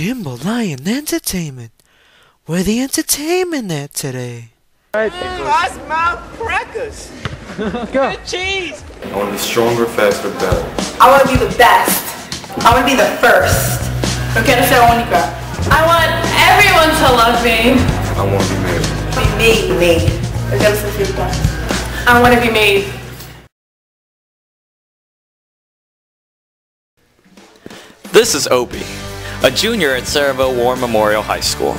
Lion Entertainment. Where the entertainment at today? Right. I smell crackers. Good cheese. I want to be stronger, faster, better. I want to be the best. I want to be the first. Yo quiero ser única. I want everyone to love me. I want to be married. Be made, made. Yo quiero ser filtra. I want to be made. This is Opie, a junior at Cedarville War Memorial High School.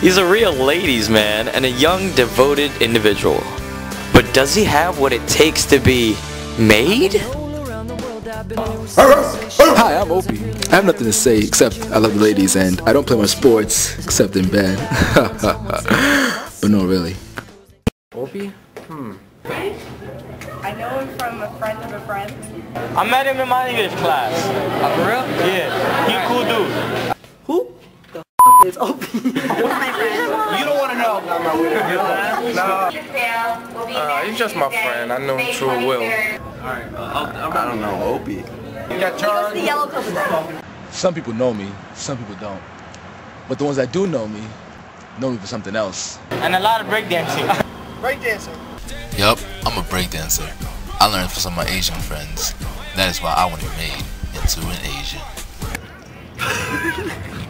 He's a real ladies man and a young, devoted individual. But does he have what it takes to be made? Hi, I'm Opie. I have nothing to say except I love the ladies and I don't play my sports except in bed. but no, really. Opie? Hmm. I know him from a friend of a friend. I met him in my English class. Uh, for real? Yeah, he a cool dude. Who? The is Opie? my friend. You don't want to know. No. Uh, he's just my friend. I know him through Will. Alright, uh, I don't know, Opie. You got What's Charles? the yellow cover then? Some people know me, some people don't. But the ones that do know me, know me for something else. And a lot of breakdancing. Breakdancer. Yup, I'm a breakdancer. I learned from some of my Asian friends. That is why I want to be made into an Asian.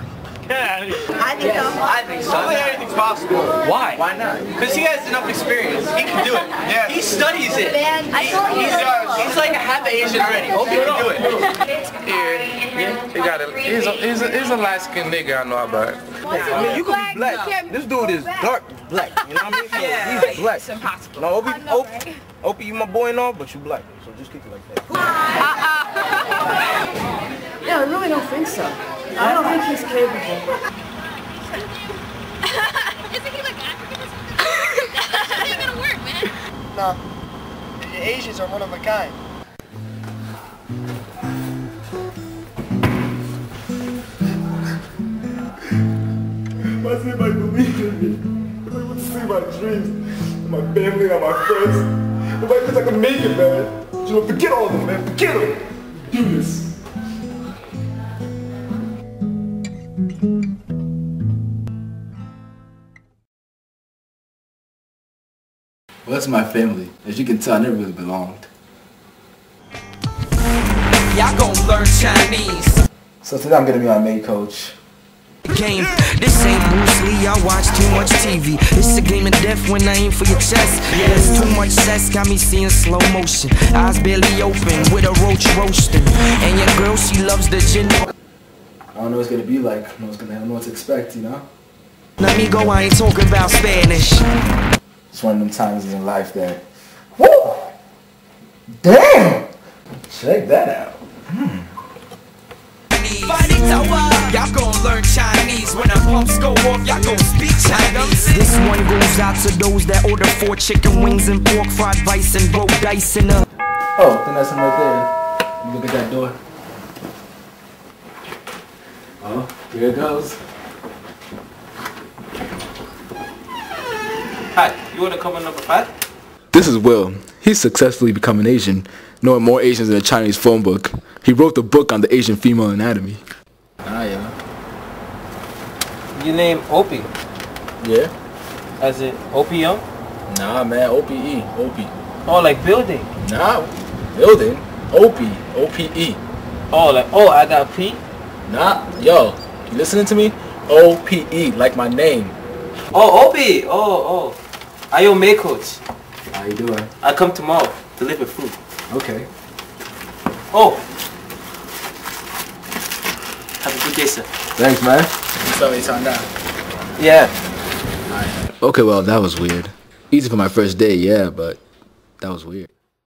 I think so. I think so. I think anything's possible. Why? Why not? Because he has enough experience. He can do it. Yeah. He studies it. Man, I told you. He's, uh, he's like a half Asian already. Opie can do it. Yeah, he got a, he's a, he's a, he's a light-skinned nigga, I know about it. I mean, you could be black. This dude is dark black. You know what I mean? So Yeah. he's black. It's impossible. No, Opie, know, Opie, right? Opie, you my boy and all, but you black. So just keep it like that. Yeah, I really don't think so. I don't think he's capable. Isn't he like African or something? That ain't gonna work, man. No. The Asians are one of a kind. Mas você vai believe in me. If I would see my dreams, and my family and my friends, if I think I can make it, man. You know, forget all of them, man. Forget them. Do this. Well, that's my family. As you can tell, I never really belonged. Y'all gon' learn Chinese. So today I'm gonna be my main coach. Game. This ain't Bruce Lee, I watch too much TV. It's a game of death when I aim for your chest. There's too much sex, got me seeing slow motion. Eyes barely open with a roach roasting. And your girl, she loves the gin. I don't know what it's gonna be like. I don't know what's gonna I don't know what to expect, you know? Let me go, I ain't talking about Spanish. It's one of them times in life that Woo! Damn! Check that out. Y'all gon' learn Chinese when the pumps go off. Y'all gon' speak Chinese. This one goes out to those that order four chicken wings and pork fried rice and roll dice in a. Oh, I think that's him right there. Look at that door. Oh, here it goes. Hi, you wanna come in number five? This is Will. He's successfully become an Asian, knowing more Asians than a Chinese phone book. He wrote the book on the Asian female anatomy. Ah, yeah. Your name Opie. Yeah? As it opium? Nah, man. O-P-E. O-P. Oh, like building. Nah. Building. O-P. O-P-E. Oh, like oh, I got P. Nah. Yo, you listening to me? O-P-E, like my name. Oh, Opie. Oh, oh. I your May coach. How you doing? I come tomorrow to deliver food. Okay. Oh. Have a good day, sir. Thanks, man. So it's on out. Yeah. Okay, well, that was weird. Easy for my first day, yeah, but that was weird.